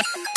Yeah.